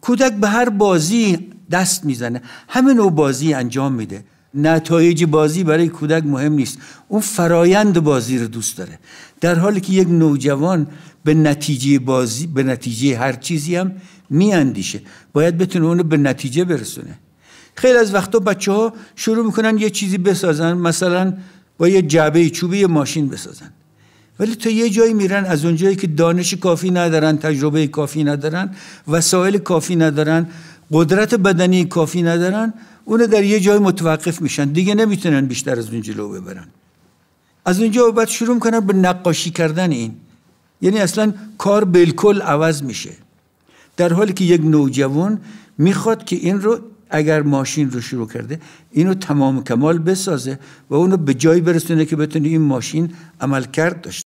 کودک به هر بازی دست می‌زنه. همه نوع بازی انجام میده. نتایج بازی برای کودک مهم نیست. اون فرایند بازی رو دوست داره. در حالی که یک نوجوان به نتیجه بازی به نتیجه هر چیزی هم میاندیشه. باید بتونه اونو به نتیجه برسونه. خیلی از وقتا بچه ها شروع می‌کنن یه چیزی بسازن. مثلا با یه جعبه چوبی ماشین بسازن. ولی تا یه جایی میرن از اونجایی که دانش کافی ندارن تجربه کافی ندارن وسایل کافی ندارن قدرت بدنی کافی ندارن اونو در یه جای متوقف میشن. دیگه نمی‌تونن بیشتر از اون جلو ببرن. از اونجا بعد شروع می‌کنن به نقاشی کردن این. یعنی اصلا کار بالکل عوض میشه. در حالی که یک نوجوان می‌خواد که این رو اگر ماشین رو شروع کرده اینو تمام کمال بسازه و اونو به جایی برسونه که بتونه این ماشین عمل کرد داشته